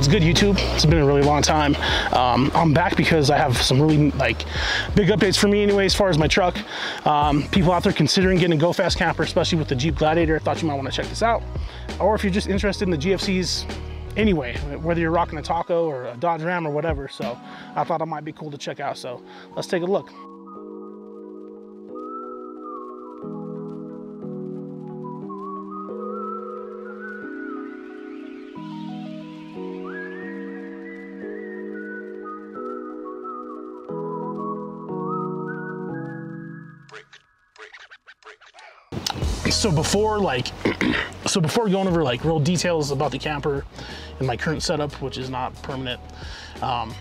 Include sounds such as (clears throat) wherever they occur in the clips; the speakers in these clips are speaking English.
good, YouTube? It's been a really long time. Um, I'm back because I have some really like big updates for me anyway, as far as my truck. Um, people out there considering getting a Go Fast camper, especially with the Jeep Gladiator, I thought you might want to check this out. Or if you're just interested in the GFCs anyway, whether you're rocking a Taco or a Dodge Ram or whatever. So I thought it might be cool to check out. So let's take a look. So before like (clears throat) so before going over like real details about the camper and my current setup which is not permanent um,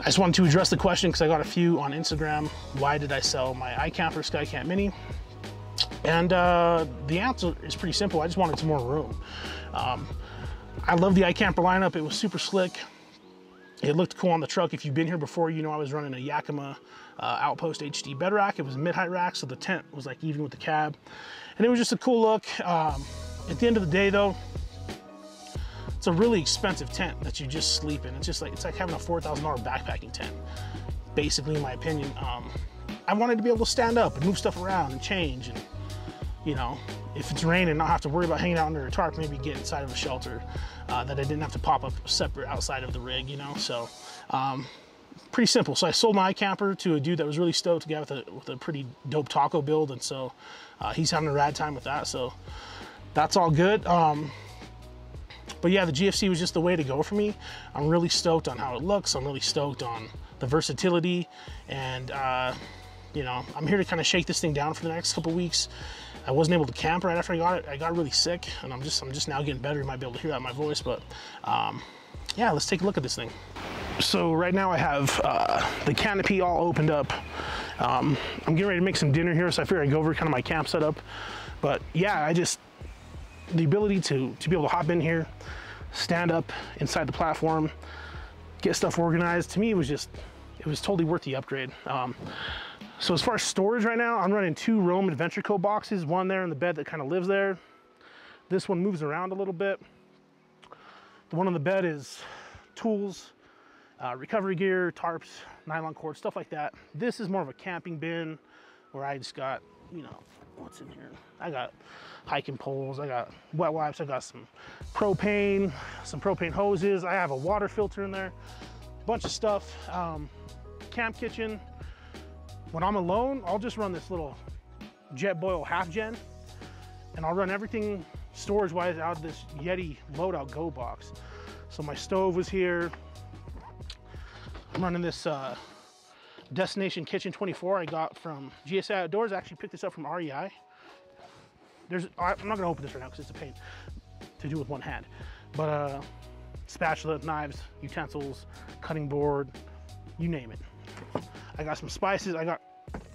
I just wanted to address the question because I got a few on Instagram. Why did I sell my iKamper Skycamp Mini? And uh, the answer is pretty simple. I just wanted some more room. Um, I love the iKamper lineup. It was super slick it looked cool on the truck. If you've been here before, you know I was running a Yakima uh, Outpost HD bed rack. It was mid-height rack, so the tent was like even with the cab. And it was just a cool look. Um, at the end of the day though, it's a really expensive tent that you just sleep in. It's just like, it's like having a $4,000 backpacking tent, basically in my opinion. Um, I wanted to be able to stand up and move stuff around and change and, you know, if it's raining, not have to worry about hanging out under a tarp, maybe get inside of a shelter uh, that I didn't have to pop up separate outside of the rig, you know? So, um, pretty simple. So I sold my camper to a dude that was really stoked to get with a, with a pretty dope taco build. And so uh, he's having a rad time with that. So that's all good. Um, but yeah, the GFC was just the way to go for me. I'm really stoked on how it looks. I'm really stoked on the versatility and, uh, you know, I'm here to kind of shake this thing down for the next couple weeks. I wasn't able to camp right after I got it. I got really sick and I'm just, I'm just now getting better. You might be able to hear that in my voice, but um, yeah, let's take a look at this thing. So right now I have uh, the canopy all opened up. Um, I'm getting ready to make some dinner here, so I figured I'd go over kind of my camp setup. But yeah, I just, the ability to, to be able to hop in here, stand up inside the platform, get stuff organized, to me it was just, it was totally worth the upgrade. Um, so as far as storage right now, I'm running two Roam Adventure Co boxes, one there in the bed that kind of lives there. This one moves around a little bit. The one on the bed is tools, uh, recovery gear, tarps, nylon cord, stuff like that. This is more of a camping bin where I just got, you know, what's in here? I got hiking poles, I got wet wipes, I got some propane, some propane hoses, I have a water filter in there, bunch of stuff. Um, camp kitchen. When I'm alone, I'll just run this little Jetboil HalfGen and I'll run everything storage wise out of this Yeti loadout go box. So my stove was here, I'm running this uh, Destination Kitchen 24 I got from GSI Outdoors. I actually picked this up from REI. There's, I'm not gonna open this right now because it's a pain to do with one hand. But uh, spatula, knives, utensils, cutting board, you name it. I got some spices. I got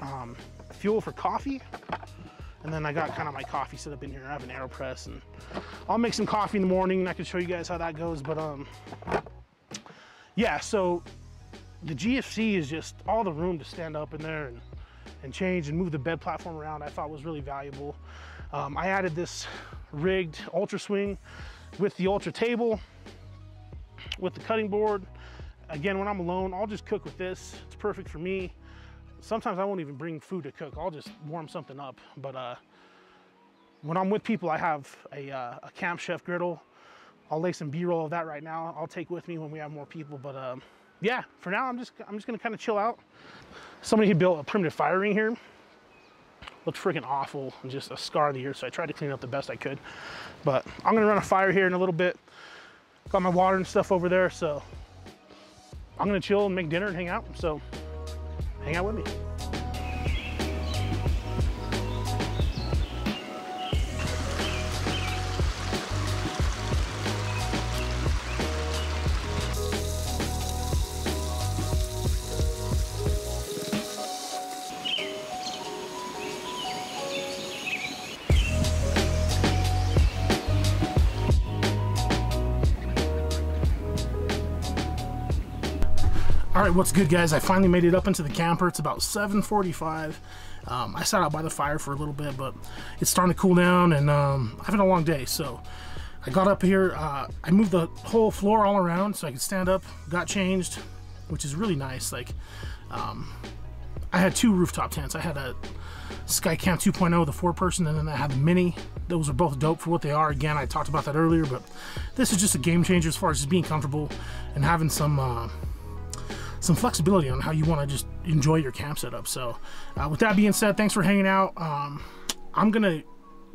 um, fuel for coffee. And then I got kind of my coffee set up in here. I have an AeroPress and I'll make some coffee in the morning and I can show you guys how that goes. But um, yeah, so the GFC is just all the room to stand up in there and, and change and move the bed platform around I thought was really valuable. Um, I added this RIGd Ultra Swing with the Ultra table, with the cutting board. Again, when I'm alone, I'll just cook with this. It's perfect for me. Sometimes I won't even bring food to cook. I'll just warm something up. But uh, when I'm with people, I have a, uh, a Camp Chef griddle. I'll lay some B-roll of that right now. I'll take with me when we have more people. But um, yeah, for now, I'm just, I'm just gonna kind of chill out. Somebody built a primitive fire ring here. Looked freaking awful and just a scar of the year. So I tried to clean up the best I could. But I'm gonna run a fire here in a little bit. Got my water and stuff over there. So I'm gonna chill and make dinner and hang out. So hang out with me. All right, what's good, guys? I finally made it up into the camper. It's about 7:45. Um, I sat out by the fire for a little bit, but it's starting to cool down, and um, I've had a long day, so I got up here, uh, I moved the whole floor all around so I could stand up, got changed, which is really nice. Like, um, I had two rooftop tents. I had a Skycamp 2.0, the four person, and then I had the Mini. Those are both dope for what they are. Again, I talked about that earlier, but this is just a game changer as far as just being comfortable and having some uh, some flexibility on how you want to just enjoy your camp setup. So, uh, with that being said, thanks for hanging out. Um, I'm gonna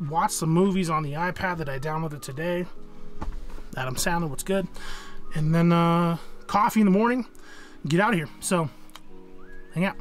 watch some movies on the iPad that I downloaded today. Adam Sandler, what's good? And then uh, coffee in the morning. Get out of here. So, hang out.